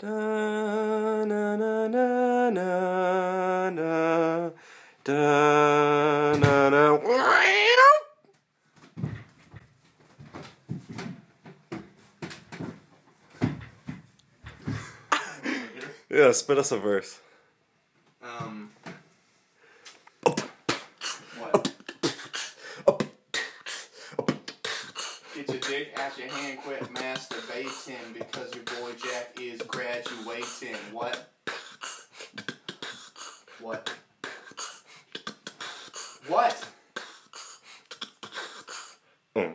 Da na na na na na da na na. Yeah, spit us a verse. Get your dick out your hand, quit masturbating because your boy Jack is graduating. What? What? What? Mm.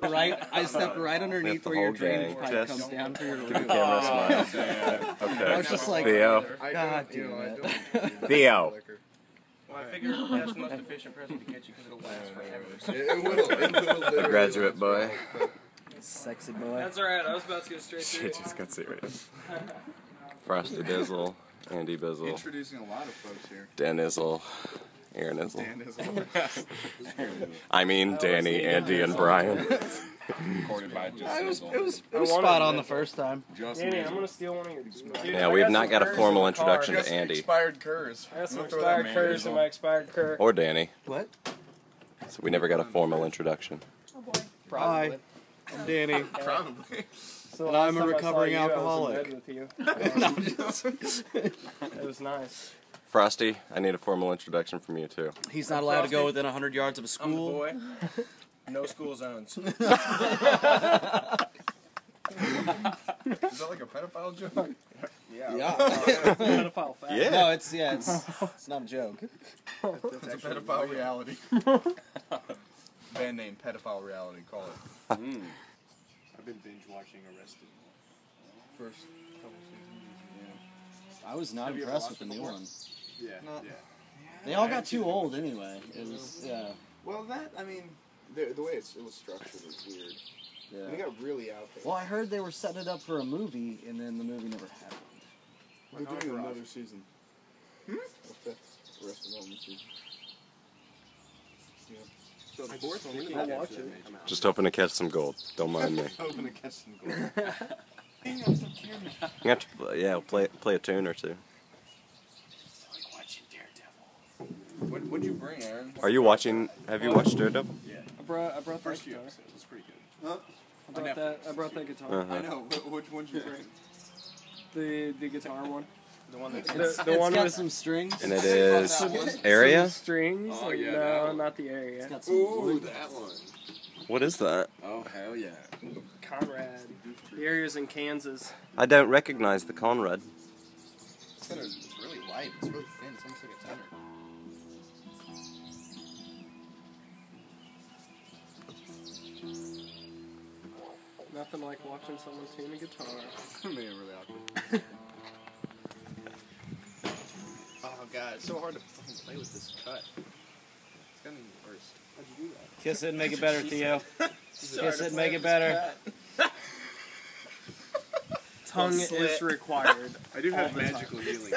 Right, I stepped right underneath where your whole drainage pipe just comes down for your Give lube. the camera smile. Okay. I was just like, Theo. God damn it. Theo. Well, I figured that's the most efficient present to get you because it'll last forever. It, it will. It will literally graduate last boy. forever. Sexy boy. That's alright, I was about to go straight through. Shit just got serious. Frosty Dizzle, Andy Bizzle, Introducing a lot of folks here. Dan Izzle, Aaron Izzle. Dan is all. I mean, Danny, Andy, and Brian. Recorded by just It was, it was, it was spot on the first time. Just Danny, Sizzle. I'm gonna steal one of your. Dude, Yeah, I we have got not some got a Coors formal in the car. introduction to Andy expired Coors. I got some I'm gonna throw that expired man Coors in my expired Kurt. or Danny, What? so we never got a oh, formal introduction. Oh, Hi, I'm Danny. Probably. So And last I'm a time I saw recovering you, I was in alcoholic. bed with you. It was nice. Frosty, I need a formal introduction from you too. He's not allowed to go within 100 yards of a I'm the school. boy. No school zones. Is that like a pedophile joke? Yeah. Yeah. Pedophile fact. Yeah. No, it's yeah, it's it's not a joke. It's a pedophile reality. Band name, pedophile reality. Call it. Hmm. I've been binge watching Arrested. First couple seasons. I was not Have impressed with the new before? one. Yeah. No. Yeah. They all got too old anyway. It was yeah. Well, that I mean, the, the way it's, it was structured is weird. Yeah. They got really out there. Well, I heard they were setting it up for a movie, and then the movie never happened. They're doing another season. Hmm? A fifth Arrested Development season. Yeah. So the fourth one, I'll watch it. Just hoping to catch some gold. Don't mind me. Hoping to catch some gold. You have to, yeah, play play a tune or two. What, what'd you bring, Aaron? Are you watching? Have you watched Daredevil? Yeah. I brought, I brought that First few guitar. episodes. It's pretty good. Huh? I brought that, I brought that guitar. Uh-huh. I know. But which one'd you bring? The the guitar one. The one that's The, the it's one got with some strings. And it is some Aria. strings. Oh, like, yeah, no, not the Aria. It's got some Ooh, wood. that one. What is that? Oh hell yeah! Conrad. The Aria's in Kansas. I don't recognize the Conrad. It's, kind of, it's really light. It's really thin. It's almost like a tenor. Nothing like watching someone tune a guitar. Made it really awkward. oh god, it's so hard to fucking play with this cut. It's gonna be worse. How'd you do that? Kiss it and make it better, Theo. Kiss it and make it better. Tongue Slit. is required. I do have magical healing.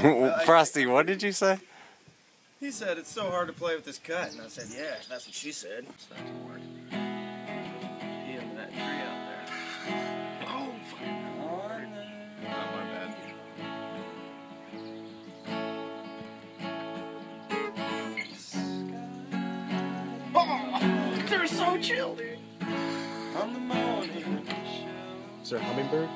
So. Frosty, what did you say? He said it's so hard to play with this cut, and I said, yeah, that's what she said. They're so chill, dude. On the morning Is there a hummingbird?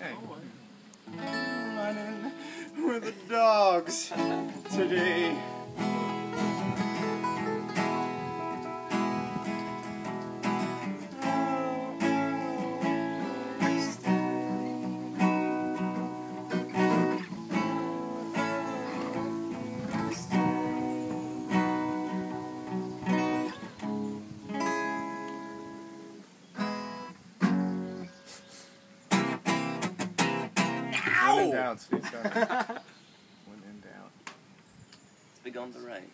Hey. Running with the dogs today. When in doubt, Steve Scott. when in doubt. It's big on the right.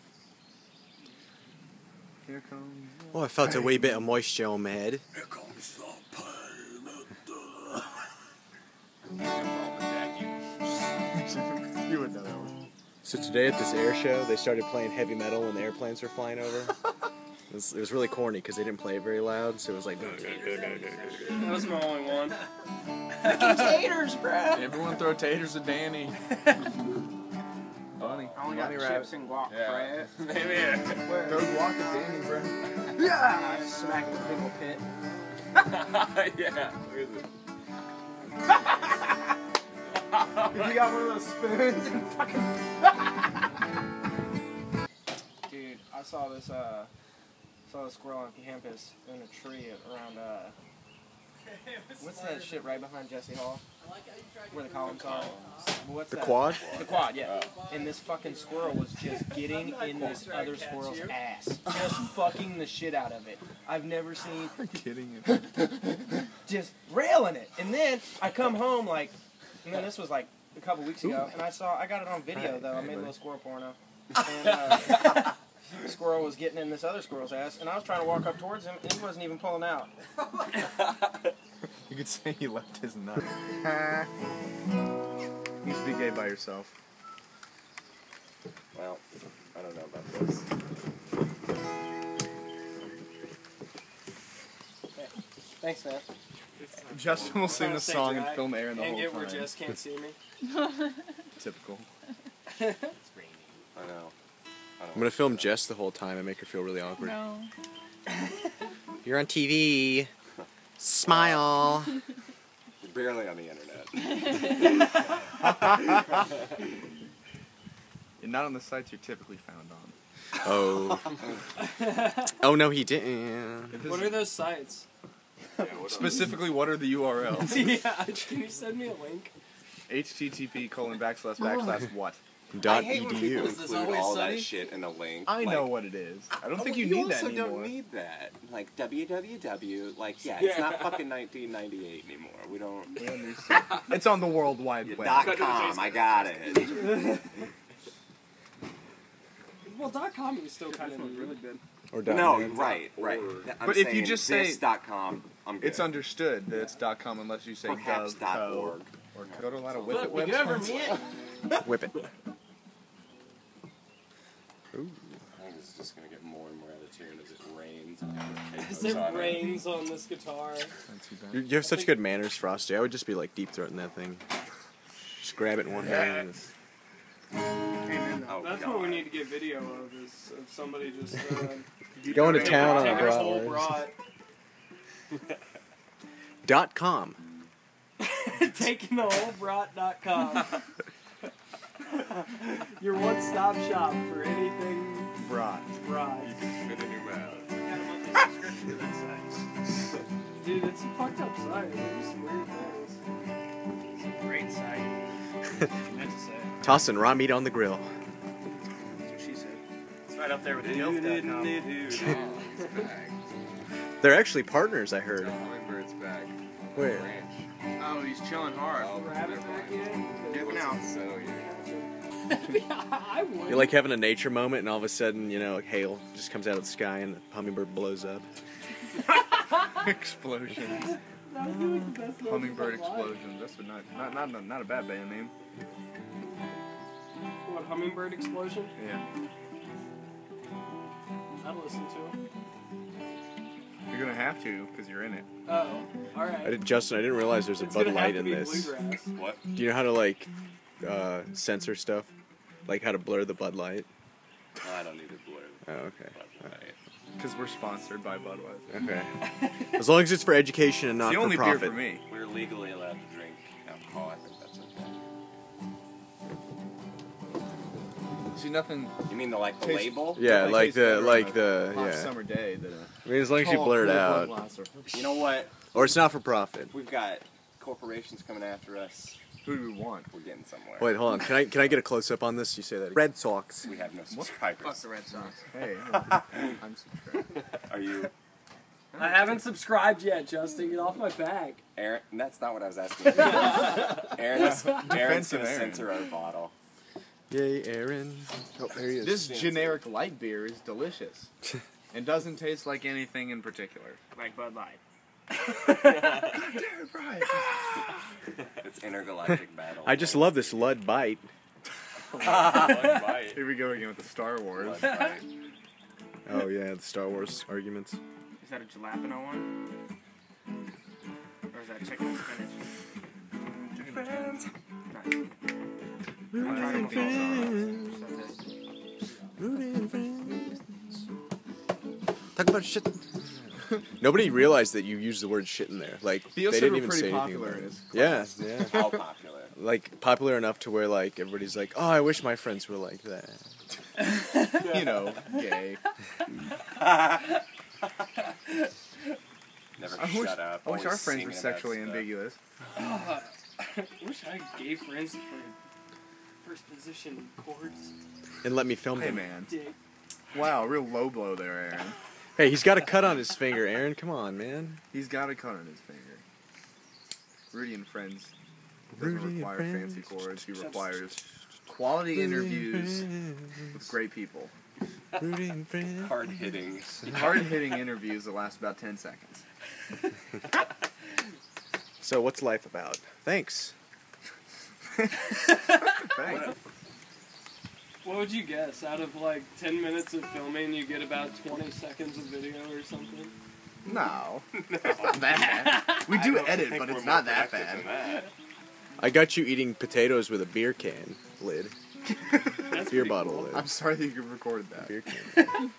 Here comes. Oh, I felt a wee bit of moisture on my head. you would know that one. So today at this air show, they started playing heavy metal when the airplanes were flying over. It was, it was really corny because they didn't play it very loud, so it was like. That was my only one. Taters, bruh! Everyone throw taters at Danny. Funny. I only got Funny chips and guac, Yeah. right? Maybe. Throw guac at Danny, bro. Yeah! Smack the pickle pit. yeah. Where's it? If you got one of those spoons and fucking. Dude, I saw this, uh, saw a squirrel on campus in a tree around, uh, what's that shit right behind Jesse Hall? Where the columns are. What's The that? quad? The quad, yeah. And this fucking squirrel was just getting in this other squirrel's ass. Just fucking the shit out of it. I've never seen Kidding. just railing it. And then I come home like, and then this was like a couple weeks ago, and I saw I got it on video though. I made a little squirrel porno, and uh, the squirrel was getting in this other squirrel's ass, and I was trying to walk up towards him, and he wasn't even pulling out. You could say he left his nut. you used to be gay by yourself. Well, I don't know about this. Thanks, man. Justin will sing the song and dry film Aaron the whole time. and whole get where. Jess can't see me. Typical. I know. I don't I'm gonna film Jess the whole time and make her feel really awkward. No. You're on TV. Smile. You're barely on the internet. You're not on the sites you're typically found on. Oh. Oh no, he didn't. What are those sites? Specifically, what are the URLs? yeah, can you send me a link? HTTP colon backslash backslash oh. what? Dot I hate when people edu. Include all sunny? that shit in a link. I like, know what it is. I don't Oh, think well, you need that anymore. You also don't need that. Like www. Like yeah, Yeah. it's not fucking 1998 anymore. We don't. We understand. it's on the World Wide Yeah, Web. dot com. I got it. Well, dot com is still kind of really good. Or dot No, net. right, right. I'm But if you just say- dot com, I'm good. It's understood that it's dot .com unless you say Perhaps gov, dot org. or go to a lot of whip it you websites. Whip it. I think it's just gonna get more and more out of tune as it rains. and As it on rains on this guitar. Not too bad. You you have such good manners, Frosty. I would just be like deep throating that thing. Just grab it in one hand. and- Oh, That's God. what we need to get video of is of somebody just uh, Going to town on a taking a whole bratwurst. brat, Dot com. taking the whole brat.com. Your one-stop shop for anything Brat. brat. Fit in your mouth. Dude, it's a fucked up site. There's some weird things. It's a great site. meant to say. Tossing raw meat on the grill. That's what she said. It's right up there with Dilf.com. They're actually partners, I heard. Hummingbird's back. Where? Ranch. Oh, he's chilling hard. Oh, Rabbit never back mind. in? Dipping out. So yeah. I would. You're like having a nature moment, and all of a sudden, you know, like hail just comes out of the sky, and the hummingbird blows up. Explosions. That would be like the best Hummingbird of my life. explosions. That's a not not not, not a bad band name. What, Hummingbird Explosion? Yeah. I'd listen to it. You're gonna have to because you're in it. Oh, alright. I did, Justin, I didn't realize there's a It's Bud gonna have Light to in be this. bluegrass. What? Do you know how to like uh, censor stuff? Like how to blur the Bud Light? I don't need to blur. Oh, okay. But, right. Because we're sponsored by Budweiser. Okay. As long as it's for education and not It's not the only for beer for me. We're legally allowed to drink alcohol, I think that's okay. See nothing. You mean the like the Tastes- label? Yeah, nothing like the like a the hot yeah. summer day than a I mean, as long as you blur it out, You know what? or it's not for profit. We've got corporations coming after us. Who do we want? We're getting somewhere. Wait, hold on. Can I can I get a close up on this? You say that. Red Sox. We have no Fuck subscribers. the Red Sox. Hey, I'm subscribed. Are you I haven't subscribed yet, Justin. Get off my back. Aaron? That's not what I was asking. Aaron is, Aaron's Defensive gonna Aaron. censor our bottle. Yay, Aaron. Oh, there he is. This generic light beer is delicious. and doesn't taste like anything in particular. Like Bud Light. It's intergalactic battle. I just love this Lud bite. Bite. Here we go again with the Star Wars. Oh yeah, the Star Wars arguments. Is that a jalapeno one? Or is that chicken and spinach? Friends. Nice. I'm trying to make Talk about shit. Nobody realized that you used the word shit in there. Like He they didn't even say anything about it. his Yeah, yeah. How popular? Like popular enough to where like everybody's like, oh, I wish my friends were like that. You know, gay. Never I shut wish, up. I wish our friends were sexually stuff. ambiguous. I wish I had gay friends that played first position chords. And let me film Hey him. man. Dick. Wow, real low blow there, Aaron. Hey, he's got a cut on his finger, Aaron. Come on, man. He's got a cut on his finger. Rudy and Friends doesn't Rudy and require Friends. fancy chords. He requires quality interviews with great people. Rudy and friends. Hard hitting. Hard hitting interviews that last about 10 seconds. So what's life about? Thanks. Thanks. What would you guess? Out of like 10 minutes of filming, you get about 20 seconds of video or something? No. It's not that bad. We do edit, but it's not that bad. I got you eating potatoes with a beer can lid. That's Beer pretty bottle cool. lid. I'm sorry that you recorded that. Beer can.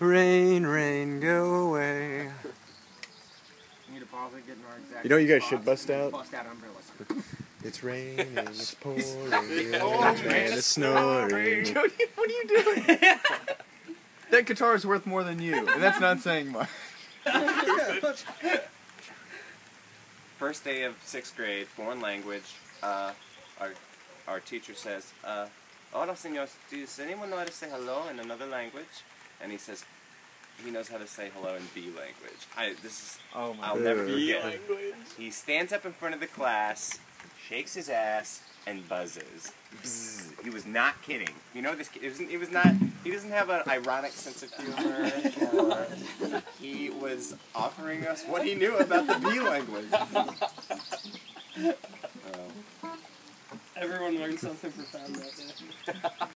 rain, rain, go away. We need to pause it, get in our exact. You know what you guys should bust out? Bust out umbrellas. It's raining, it's pouring, Oh, and it's snoring. Jody, what are you doing? that guitar is worth more than you, and that's not saying much. First day of sixth grade, foreign language. Uh, our our teacher says, uh, "Hola, señor. Does anyone know how to say hello in another language?" And he says, he knows how to say hello in B language. I this is Oh my I'll never God. forget. He stands up in front of the class, shakes his ass, and buzzes. Bzz. He was not kidding. You know this. kid- It was, it was not. He doesn't have an ironic sense of humor. Or he was offering us what he knew about the B language. Um, Everyone learned something profound that day.